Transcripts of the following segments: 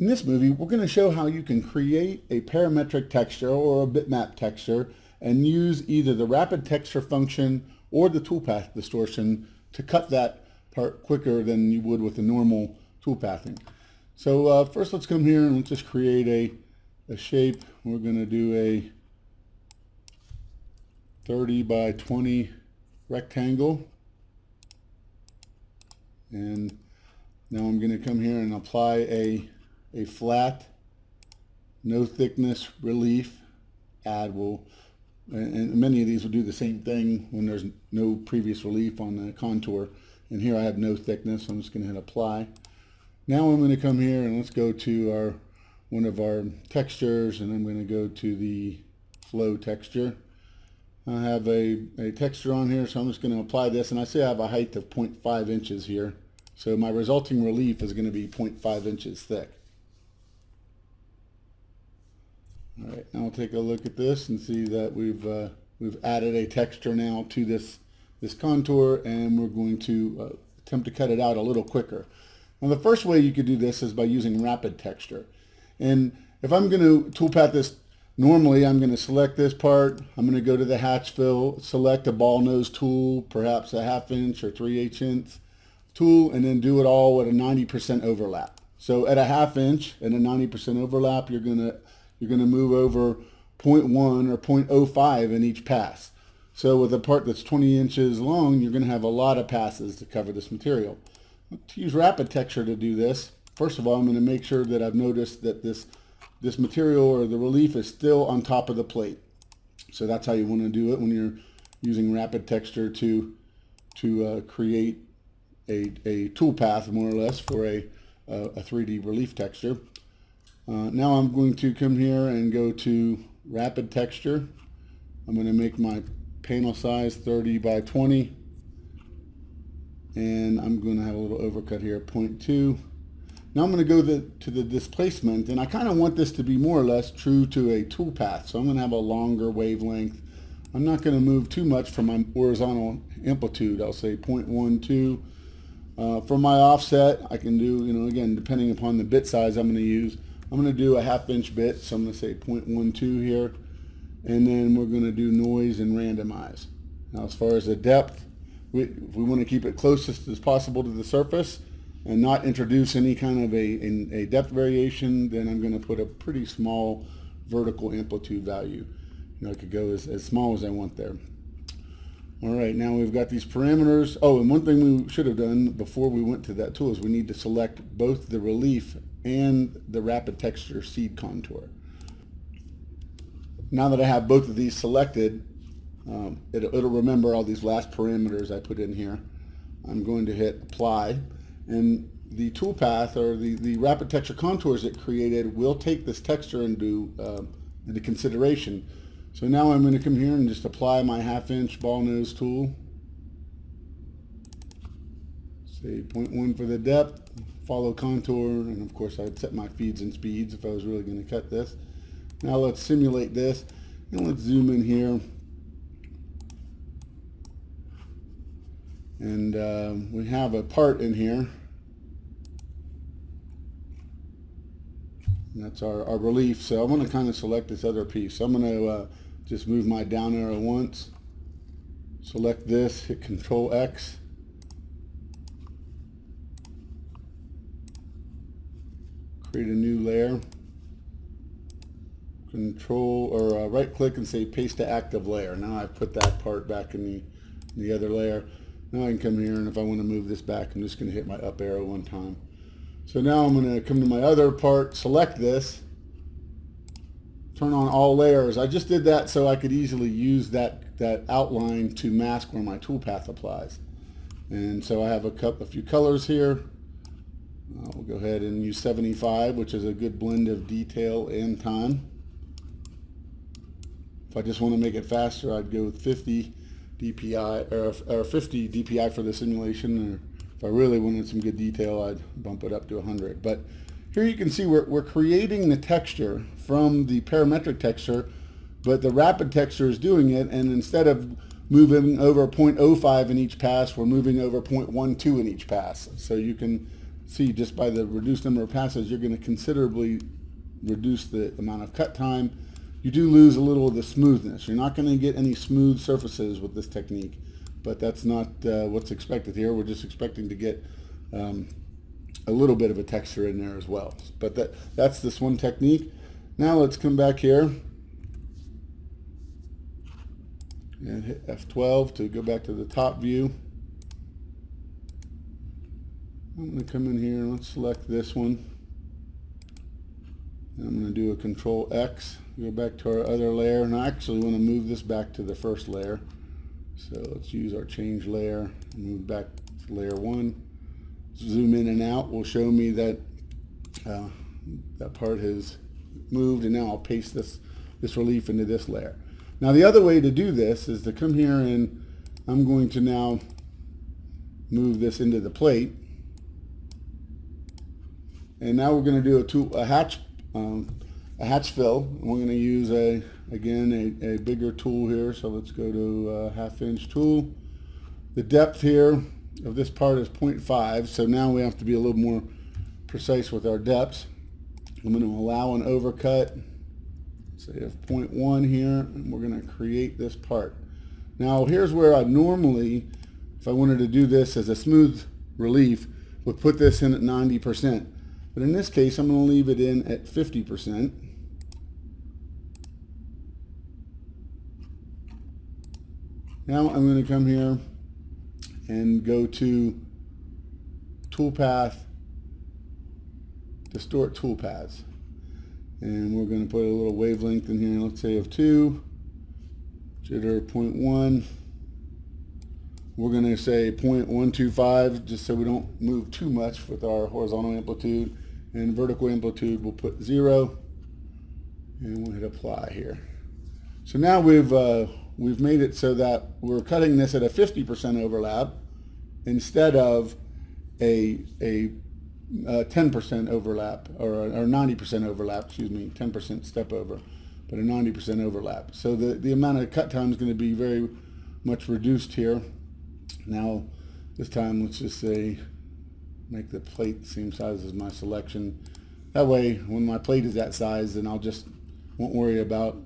In this movie, we're going to show how you can create a parametric texture or a bitmap texture and use either the rapid texture function or the toolpath distortion to cut that part quicker than you would with the normal toolpathing. So uh, first let's come here and let's just create a, a shape. We're going to do a 30 by 20 rectangle. And now I'm going to come here and apply a a flat, no thickness relief add will, and many of these will do the same thing when there's no previous relief on the contour. And here I have no thickness, so I'm just going to hit apply. Now I'm going to come here and let's go to our one of our textures and I'm going to go to the flow texture. I have a, a texture on here so I'm just going to apply this and I see I have a height of 0.5 inches here. So my resulting relief is going to be 0.5 inches thick. All right, now we'll take a look at this and see that we've uh, we've added a texture now to this this contour, and we're going to uh, attempt to cut it out a little quicker. Now, the first way you could do this is by using rapid texture. And if I'm going to toolpath this normally, I'm going to select this part. I'm going to go to the hatch fill, select a ball nose tool, perhaps a half inch or 3 8 inch tool, and then do it all with a 90% overlap. So at a half inch and a 90% overlap, you're going to you're going to move over 0.1 or 0.05 in each pass. So with a part that's 20 inches long, you're going to have a lot of passes to cover this material. To use rapid texture to do this, first of all, I'm going to make sure that I've noticed that this, this material or the relief is still on top of the plate. So that's how you want to do it when you're using rapid texture to, to uh, create a, a toolpath, more or less, for a, a 3D relief texture. Uh, now I'm going to come here and go to rapid texture. I'm going to make my panel size 30 by 20 and I'm going to have a little overcut here 0.2. Now I'm going to go the, to the displacement and I kind of want this to be more or less true to a toolpath so I'm going to have a longer wavelength. I'm not going to move too much from my horizontal amplitude. I'll say 0.12. Uh, for my offset I can do, you know, again depending upon the bit size I'm going to use, I'm going to do a half inch bit, so I'm going to say 0.12 here. And then we're going to do noise and randomize. Now as far as the depth, we, we want to keep it closest as possible to the surface and not introduce any kind of a, a depth variation, then I'm going to put a pretty small vertical amplitude value. You know, I could go as, as small as I want there. All right, now we've got these parameters. Oh, and one thing we should have done before we went to that tool is we need to select both the relief and the rapid texture seed contour. Now that I have both of these selected, um, it, it'll remember all these last parameters I put in here. I'm going to hit apply and the toolpath or the, the rapid texture contours it created will take this texture into, uh, into consideration. So now I'm going to come here and just apply my half inch ball nose tool. Say 0.1 for the depth, follow contour, and of course I'd set my feeds and speeds if I was really going to cut this. Now let's simulate this, and let's zoom in here. And uh, we have a part in here. That's our, our relief. So I want to kind of select this other piece. So I'm going to uh, just move my down arrow once, select this, hit Control X, create a new layer. Control or uh, right click and say paste to active layer. Now I've put that part back in the, the other layer. Now I can come here and if I want to move this back, I'm just going to hit my up arrow one time. So now I'm going to come to my other part, select this, turn on all layers. I just did that so I could easily use that, that outline to mask where my toolpath applies. And so I have a, couple, a few colors here. Uh, we'll go ahead and use 75, which is a good blend of detail and time. If I just want to make it faster, I'd go with 50 DPI or, or 50 DPI for the simulation. If I really wanted some good detail, I'd bump it up to 100. But here you can see we're, we're creating the texture from the parametric texture, but the rapid texture is doing it. And instead of moving over 0.05 in each pass, we're moving over 0.12 in each pass. So you can see just by the reduced number of passes, you're going to considerably reduce the amount of cut time. You do lose a little of the smoothness. You're not going to get any smooth surfaces with this technique, but that's not uh, what's expected here. We're just expecting to get um, a little bit of a texture in there as well. But that that's this one technique. Now let's come back here and hit F12 to go back to the top view. I'm going to come in here and let's select this one. And I'm going to do a control X, go back to our other layer, and I actually want to move this back to the first layer. So let's use our change layer, move back to layer one. Zoom in and out will show me that uh, that part has moved, and now I'll paste this, this relief into this layer. Now the other way to do this is to come here and I'm going to now move this into the plate. And now we're going to do a, tool, a hatch um, a hatch fill. And we're going to use a again a, a bigger tool here. So let's go to a half inch tool. The depth here of this part is 0.5. So now we have to be a little more precise with our depths. I'm going to allow an overcut say of 0.1 here, and we're going to create this part. Now here's where I normally, if I wanted to do this as a smooth relief, would put this in at 90%. But in this case, I'm going to leave it in at 50%. Now I'm going to come here and go to Toolpath, Distort Toolpaths. And we're going to put a little wavelength in here let's say of 2 jitter 0.1 we're going to say 0.125 just so we don't move too much with our horizontal amplitude. And vertical amplitude we'll put 0 and we'll hit apply here. So now we've uh, we've made it so that we're cutting this at a 50% overlap instead of a a uh, 10% overlap or, or 90% overlap, excuse me, 10% step over, but a 90% overlap. So the, the amount of cut time is going to be very much reduced here. Now, this time, let's just say, make the plate the same size as my selection. That way, when my plate is that size, then I'll just won't worry about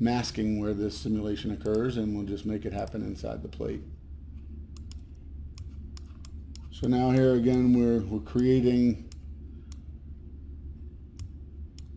masking where this simulation occurs, and we'll just make it happen inside the plate. So now here again we're, we're creating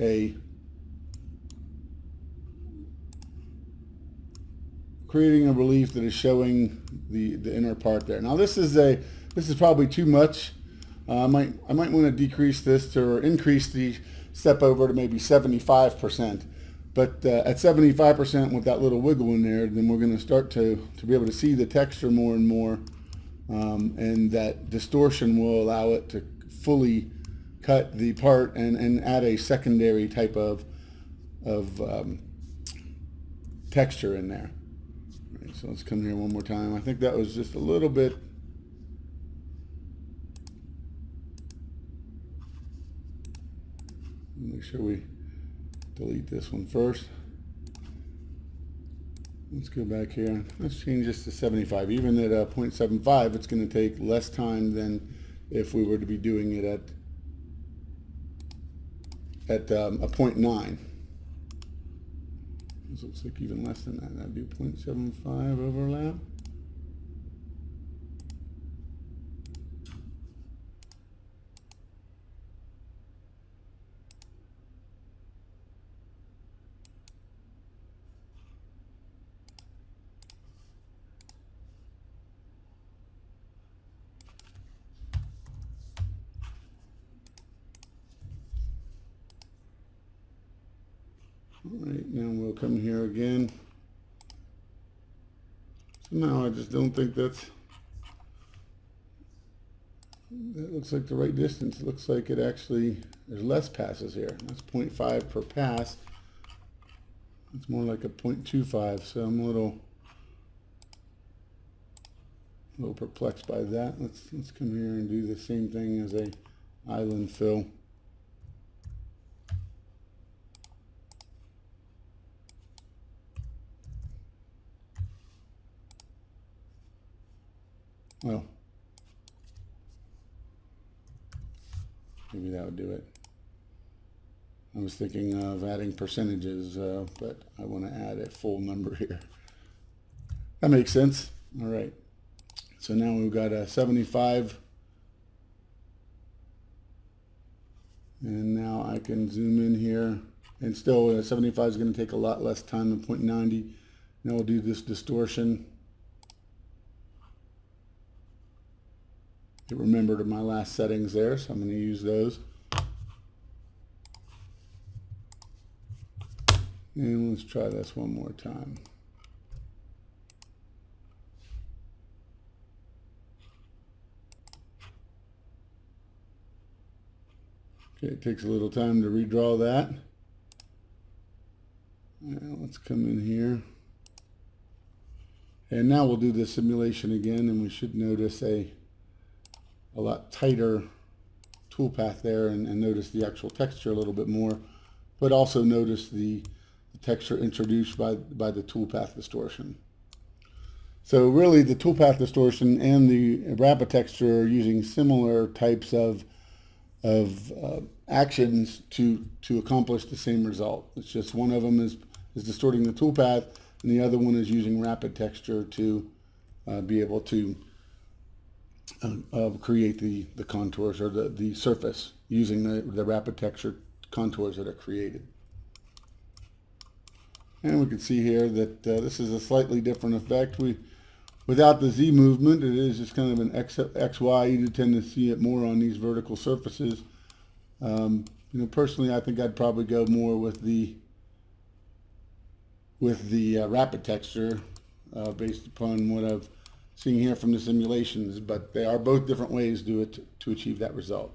a creating a relief that is showing the, the inner part there. Now this is a this is probably too much. Uh, I might I might want to decrease this to or increase the step over to maybe 75%. But uh, at 75% with that little wiggle in there, then we're going to start to, to be able to see the texture more and more um, and that distortion will allow it to fully cut the part and, and add a secondary type of, of um, texture in there. Right, so let's come here one more time. I think that was just a little bit make sure we delete this one first. Let's go back here. Let's change this to 75. Even at a 0.75, it's going to take less time than if we were to be doing it at at um, a 0.9. This looks like even less than that. That'd be 0.75 overlap. All right, now we'll come here again. So now I just don't think that's, that looks like the right distance. It looks like it actually, there's less passes here. That's 0.5 per pass. It's more like a 0.25, so I'm a little, a little perplexed by that. Let's, let's come here and do the same thing as a island fill. Well, Maybe that would do it. I was thinking of adding percentages, uh, but I want to add a full number here. That makes sense. All right. So now we've got a 75. And now I can zoom in here. And still, uh, 75 is going to take a lot less time than 0.90. Now we'll do this distortion. It remembered my last settings there, so I'm going to use those. And let's try this one more time. Okay, it takes a little time to redraw that. Now let's come in here. And now we'll do the simulation again and we should notice a a lot tighter toolpath there and, and notice the actual texture a little bit more, but also notice the, the texture introduced by, by the toolpath distortion. So really the toolpath distortion and the rapid texture are using similar types of, of uh, actions to, to accomplish the same result. It's just one of them is, is distorting the toolpath and the other one is using rapid texture to uh, be able to uh, create the, the contours or the, the surface using the, the rapid texture contours that are created. And we can see here that uh, this is a slightly different effect. We, without the Z movement, it is just kind of an X, XY. You tend to see it more on these vertical surfaces. Um, you know, personally, I think I'd probably go more with the with the uh, rapid texture uh, based upon what I've seeing here from the simulations, but they are both different ways to, do it to achieve that result.